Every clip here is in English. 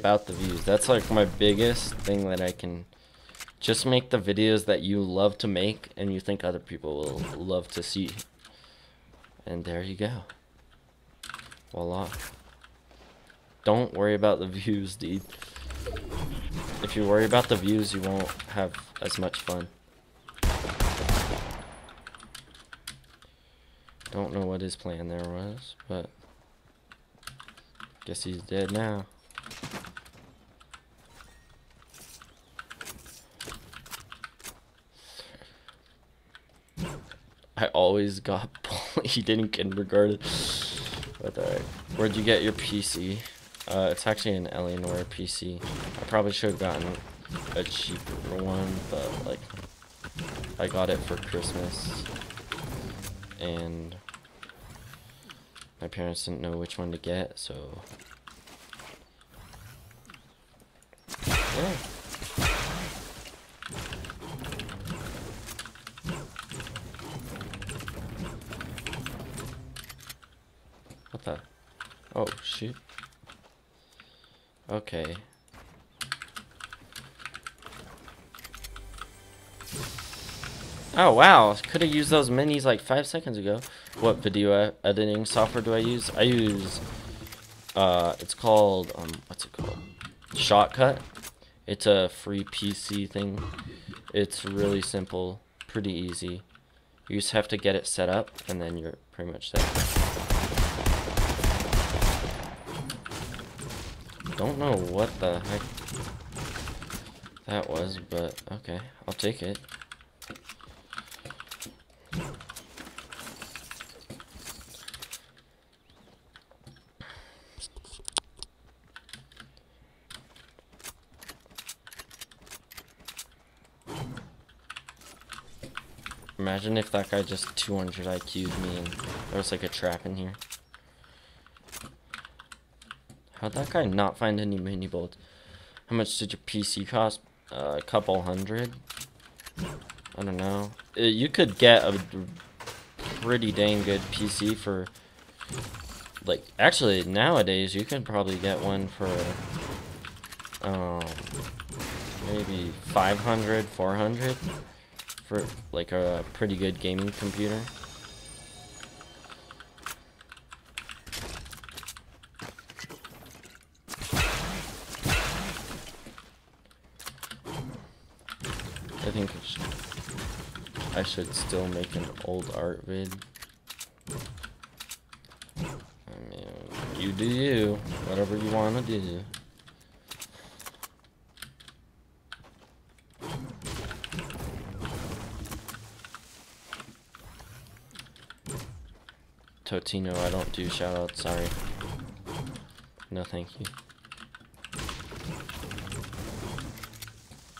about the views. That's like my biggest thing that I can just make the videos that you love to make and you think other people will love to see. And there you go. Voila. Don't worry about the views, dude. If you worry about the views, you won't have as much fun. Don't know what his plan there was, but guess he's dead now. I always got bullied in kindergarten. But alright. Where'd you get your PC? Uh, it's actually an Alienware PC. I probably should have gotten a cheaper one, but like, I got it for Christmas. And my parents didn't know which one to get, so. Yeah. What the? Oh, shoot. Okay. Oh, wow. Could have used those minis like five seconds ago. What video editing software do I use? I use, uh, it's called, um, what's it called? Shotcut. It's a free PC thing. It's really simple, pretty easy. You just have to get it set up, and then you're pretty much set. Don't know what the heck that was, but okay, I'll take it. Imagine if that guy just 200 IQ'd me and there was like a trap in here. How'd that guy not find any mini bolts? How much did your PC cost? Uh, a couple hundred? I don't know. Uh, you could get a pretty dang good PC for... Like, actually, nowadays, you can probably get one for... Um, maybe 500, 400 for like a pretty good gaming computer. I think I should still make an old art vid. I mean, you do you. Whatever you want to do. Totino, I don't do shoutouts, sorry. No thank you.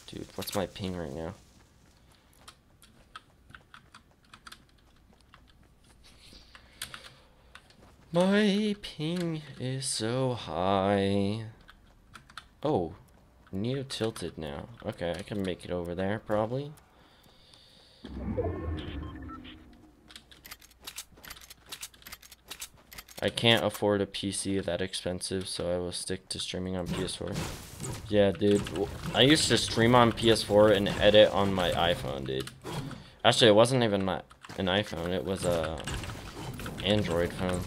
Dude, what's my ping right now? My ping is so high. Oh, Neo tilted now. Okay, I can make it over there, probably. I can't afford a PC that expensive, so I will stick to streaming on PS4. Yeah, dude. I used to stream on PS4 and edit on my iPhone, dude. Actually, it wasn't even my an iPhone. It was a Android phone.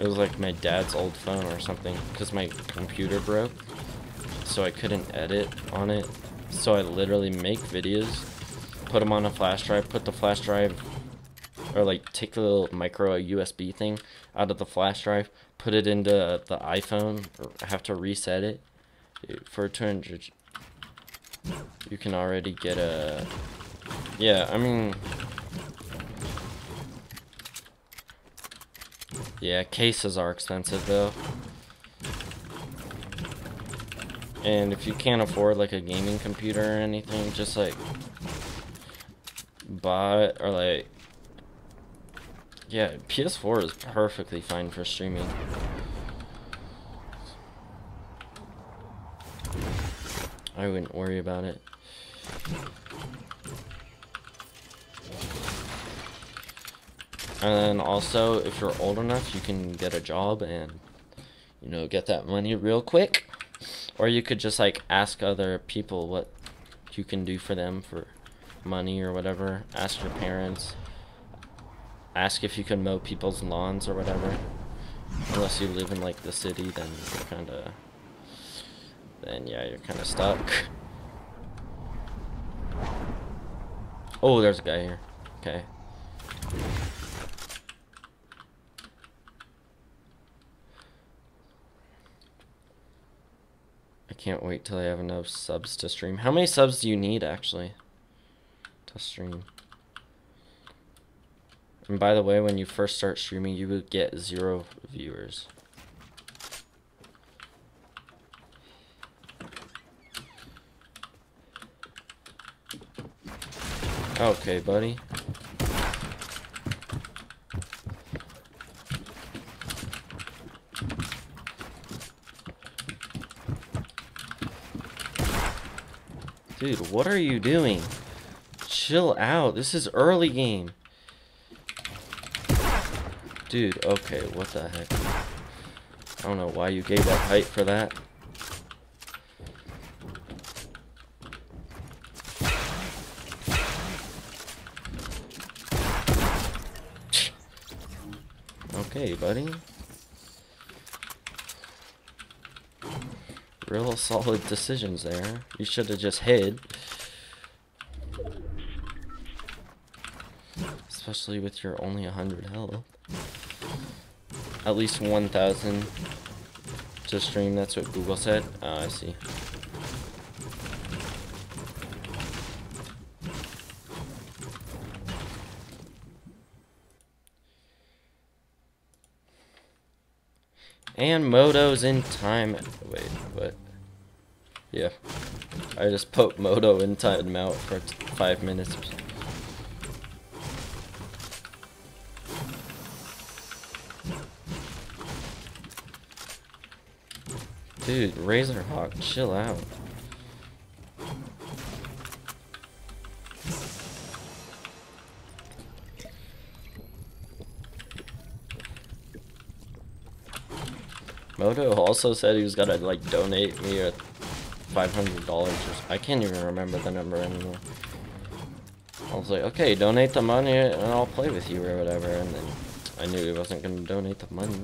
It was like my dad's old phone or something, because my computer broke, so I couldn't edit on it. So I literally make videos, put them on a flash drive, put the flash drive or like take the little micro USB thing out of the flash drive, put it into the iPhone, have to reset it. For 200, you can already get a, yeah, I mean, yeah, cases are expensive though. And if you can't afford like a gaming computer or anything, just like buy or like yeah, PS4 is perfectly fine for streaming. I wouldn't worry about it. And also, if you're old enough, you can get a job and, you you know, get that money real quick. Or you could just like ask other people what you can do for them for money or whatever. Ask your parents. Ask if you can mow people's lawns or whatever. Unless you live in like the city, then you're kind of then yeah, you're kind of stuck. Oh, there's a guy here. Okay. Can't wait till I have enough subs to stream. How many subs do you need, actually, to stream? And by the way, when you first start streaming, you would get zero viewers. Okay, buddy. Dude, what are you doing? Chill out. This is early game. Dude, okay, what the heck? I don't know why you gave that height for that. Okay, buddy. Real solid decisions there. You should have just hid. Especially with your only 100 health. At least 1,000 to stream, that's what Google said. Oh, I see. And Moto's in time. Wait, what? Yeah. I just put Moto in timeout for five minutes. Dude, Razorhawk, chill out. Moto also said he was gonna like donate me a five hundred dollars. I can't even remember the number anymore. I was like, okay, donate the money and I'll play with you or whatever. And then I knew he wasn't gonna donate the money.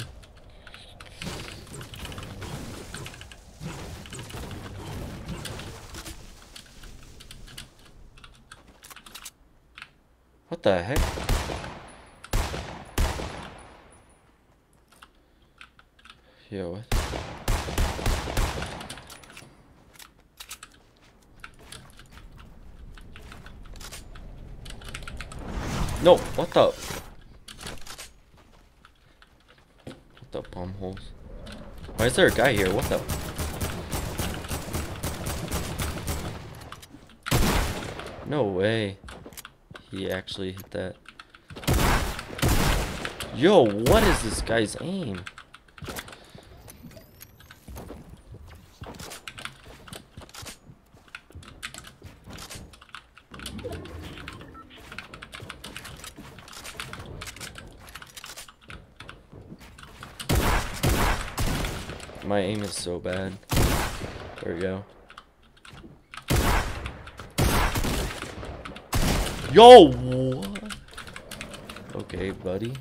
What the heck? Yo. No, what the? What the bomb holes? Why is there a guy here? What the? No way. He actually hit that. Yo, what is this guy's aim? My aim is so bad. There we go. Yo, what? Okay, buddy.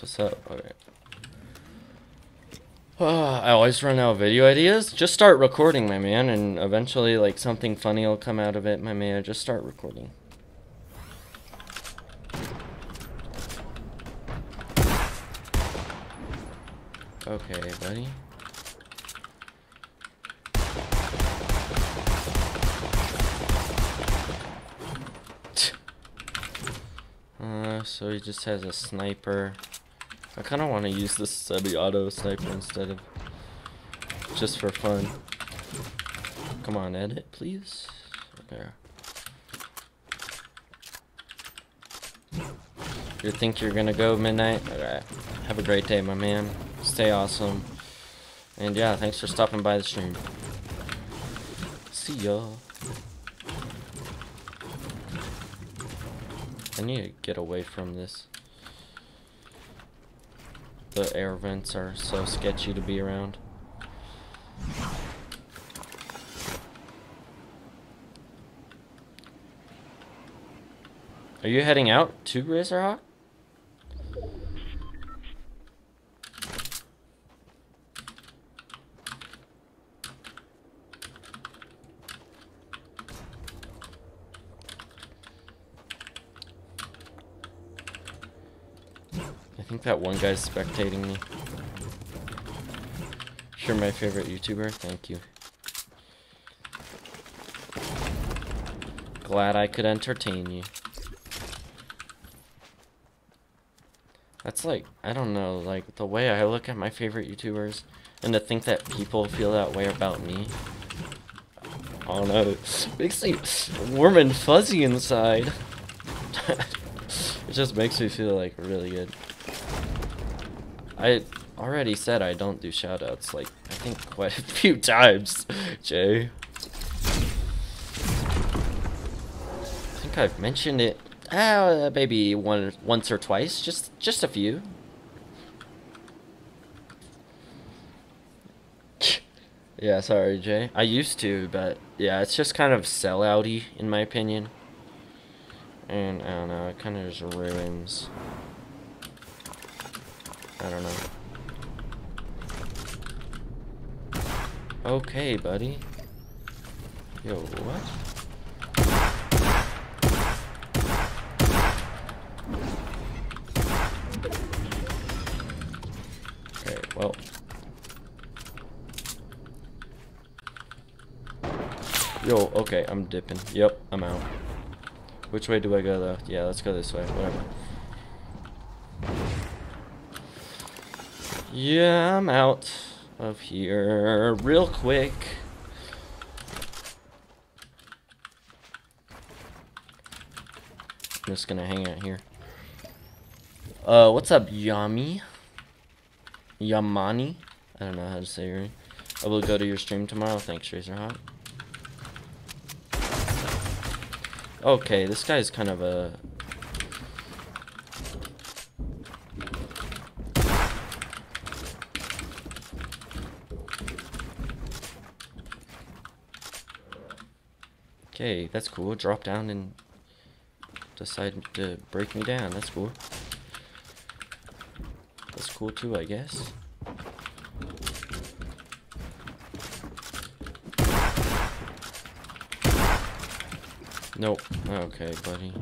That's what's up. Okay. Uh, I always run out of video ideas. Just start recording, my man, and eventually, like, something funny will come out of it, my man. Just start recording. Okay, buddy. Uh, so he just has a sniper. I kind of want to use this semi-auto sniper instead of just for fun. Come on, edit, please. There. You think you're gonna go midnight? Alright. Have a great day, my man. Stay awesome. And yeah, thanks for stopping by the stream. See ya. I need to get away from this. The air vents are so sketchy to be around. Are you heading out to Razorhawk? I think that one guy's spectating me. You're my favorite YouTuber. Thank you. Glad I could entertain you. That's like, I don't know, like the way I look at my favorite YouTubers and to think that people feel that way about me. I don't know, it makes me warm and fuzzy inside. it just makes me feel like really good. I already said I don't do shoutouts, like, I think quite a few times, Jay. I think I've mentioned it uh, maybe one once or twice, just just a few. yeah, sorry, Jay. I used to, but yeah, it's just kind of sellouty in my opinion. And I don't know, it kind of just ruins. I don't know. Okay, buddy. Yo, what? Okay, well. Yo, okay, I'm dipping. Yep, I'm out. Which way do I go though? Yeah, let's go this way, whatever. Yeah, I'm out of here real quick. I'm just gonna hang out here. Uh, what's up, Yami? Yamani? I don't know how to say your name. I will go to your stream tomorrow. Thanks, Razorhawk. Okay, this guy's kind of a... Okay, that's cool. Drop down and decide to break me down. That's cool. That's cool too, I guess. Nope. Okay, buddy.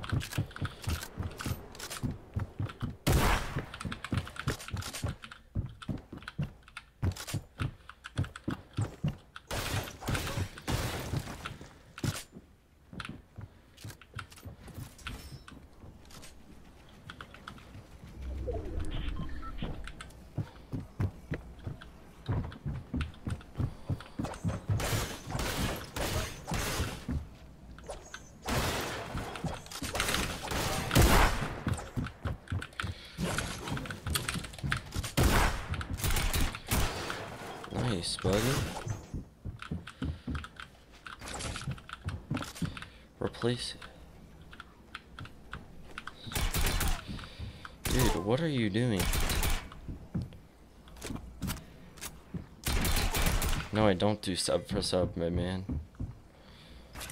Replace it. Dude, what are you doing? No, I don't do sub for sub, my man.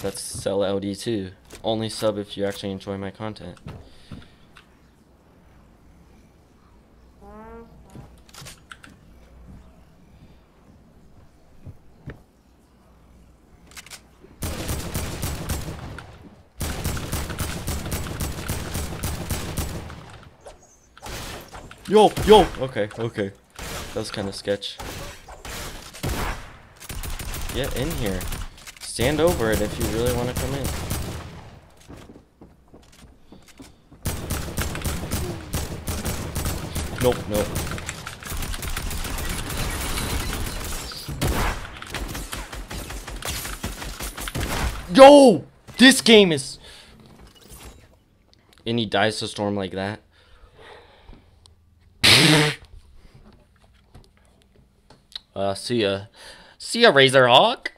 That's sell LD too. Only sub if you actually enjoy my content. Yo, yo! Okay, okay. That was kind of sketch. Get in here. Stand over it if you really want to come in. Nope, nope. Yo! This game is... And he dies to storm like that. Uh, see ya. See ya, Razorhawk.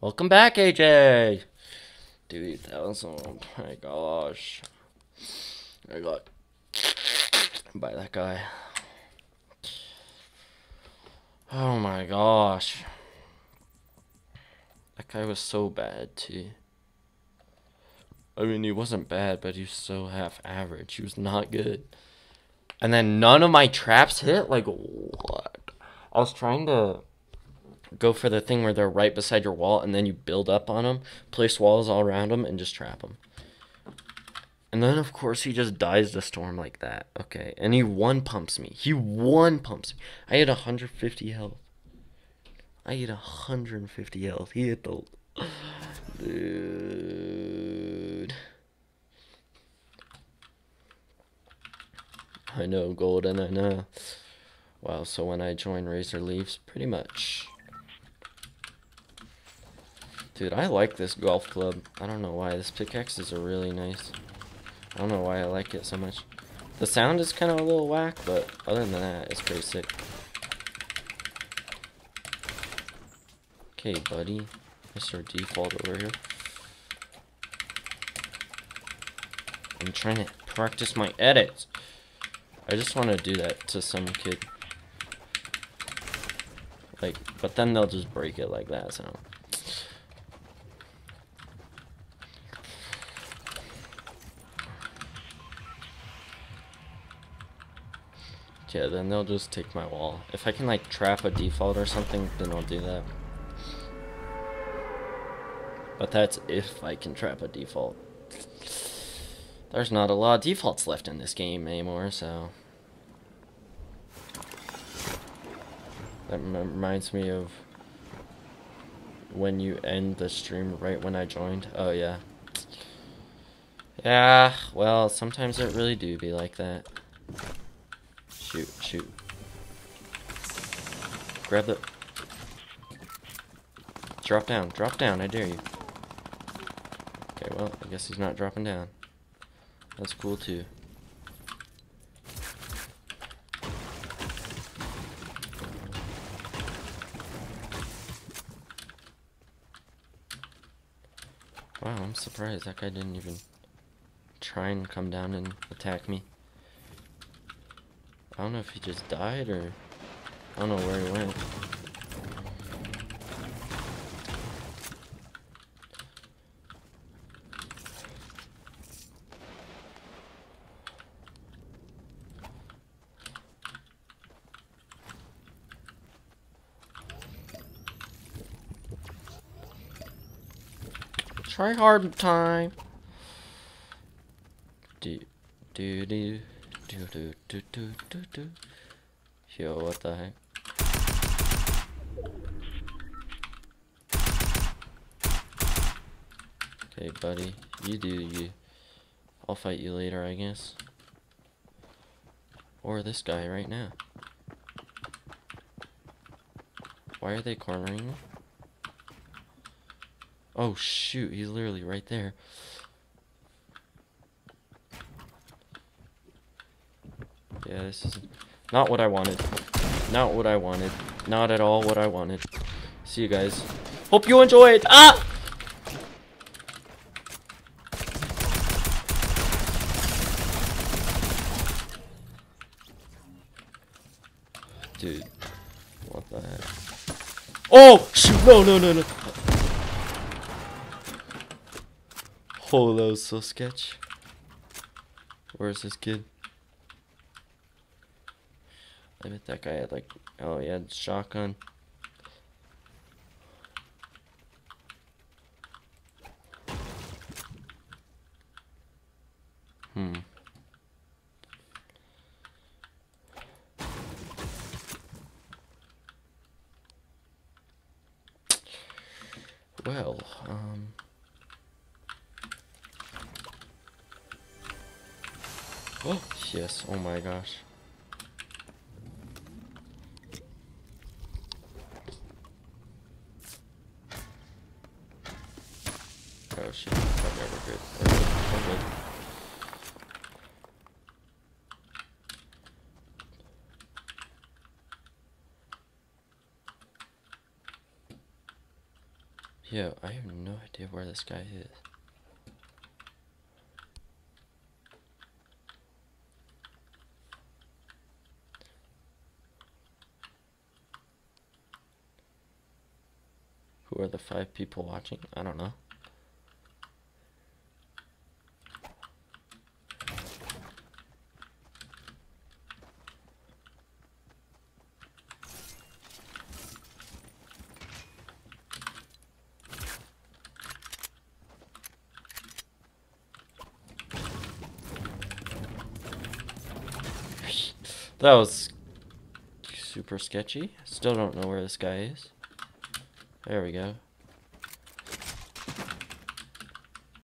Welcome back, AJ. Dude, that was, oh my gosh. I got by that guy. Oh my gosh. That guy was so bad too. I mean, he wasn't bad, but he was so half average. He was not good. And then none of my traps hit? Like, what? I was trying to go for the thing where they're right beside your wall, and then you build up on them, place walls all around them, and just trap them. And then, of course, he just dies to storm like that. Okay. And he one pumps me. He one pumps me. I had 150 health. I had 150 health. He hit the. Dude. I know, Golden, I know. Wow, so when I join Razor Leaves, pretty much. Dude, I like this golf club. I don't know why. This pickaxes are really nice. I don't know why I like it so much. The sound is kind of a little whack, but other than that, it's pretty sick. Okay, buddy. Mr. Default over here. I'm trying to practice my edits. I just want to do that to some kid. Like, but then they'll just break it like that, so. Yeah, then they'll just take my wall. If I can like trap a default or something, then I'll do that. But that's if I can trap a default. There's not a lot of defaults left in this game anymore, so... That reminds me of when you end the stream right when I joined. Oh, yeah. Yeah, well, sometimes it really do be like that. Shoot, shoot. Grab the... Drop down, drop down, I dare you. Okay, well, I guess he's not dropping down. That's cool, too. Wow, I'm surprised that guy didn't even try and come down and attack me. I don't know if he just died or I don't know where he went. Try hard time. Do do do do do do do do. Yo, what the heck? Okay, buddy. You do you. I'll fight you later, I guess. Or this guy right now. Why are they cornering me? Oh shoot, he's literally right there. Yeah, this is not what I wanted. Not what I wanted. Not at all what I wanted. See you guys. Hope you enjoyed. Ah! Dude. What the heck? Oh! Shoot! No, no, no, no. Oh, that was so sketch. Where's this kid? I bet that guy had like, oh he had shotgun. Hmm. Well, um... yes, oh my gosh. Oh shit, I'm never good. I'm good. Yeah, I have no idea where this guy is. Who are the five people watching? I don't know. That was super sketchy. Still don't know where this guy is. There we go.